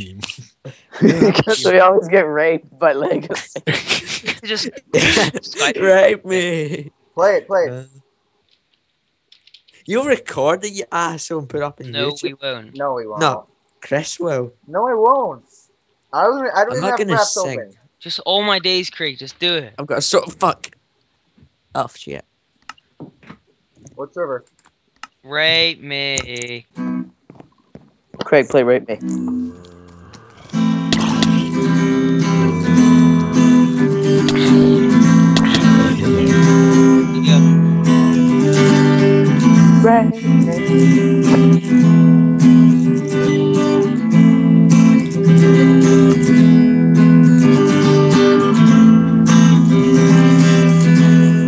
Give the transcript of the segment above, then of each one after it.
team. because we always get raped by Legacy. Just Rape me. Play it, play it. Uh, You'll record it, you asshole, and put up in No, YouTube. we won't. No, we won't. No. Chris will. No, I won't. I don't. I don't I'm even not have gonna fraps sing. open. Just all my days, Craig. Just do it. I've got a sort of fuck. Oh shit. What server? Rape me. Craig, play rape me. Rape.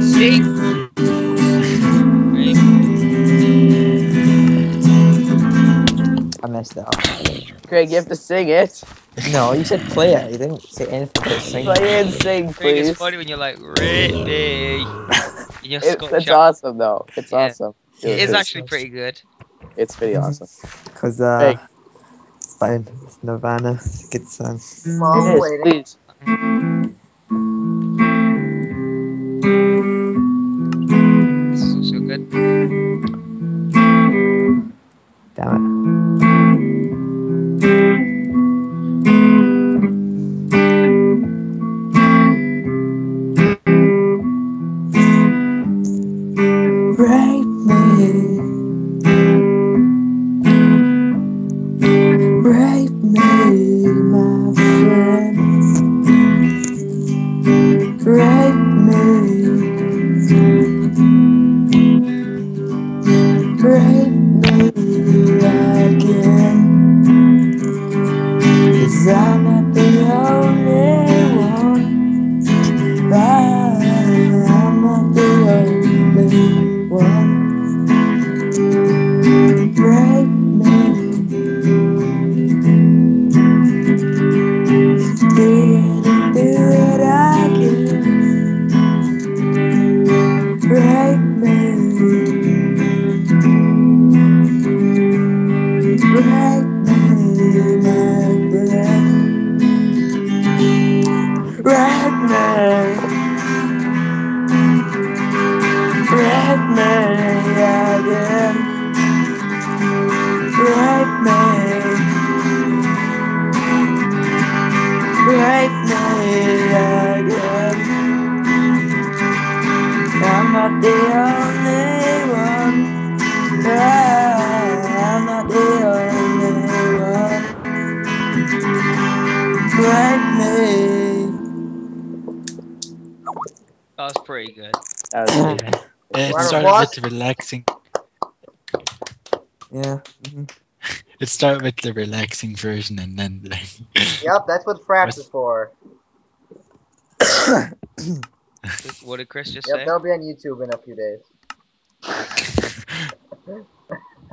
See? Rape. I messed it up. Craig, you have to sing it. No, you said play it. You didn't say anything about singing. Play and sing, Craig, it's funny when you're like, rape me. You're It, Scotch it's awesome, though. It's Yeah. awesome. It is It's- actually pretty good. It's pretty awesome. Because, uh, Hey. it's fine. It's Nirvana. It's a good song. Mom, It is, please. This good. Damn it. Rape Rape me, my friend. Rape me. Rape me again. Rape me. Rape me again. Rape me. Rape me again. I'm not the only one. I'm not the only one. Rape me. That was pretty good. That was pretty good. It started what? with the relaxing. Yeah. mhm. It started with the relaxing version, and then like. Yep, that's what fraps is for. What did Chris just Yep, say? that'll be on YouTube in a few days.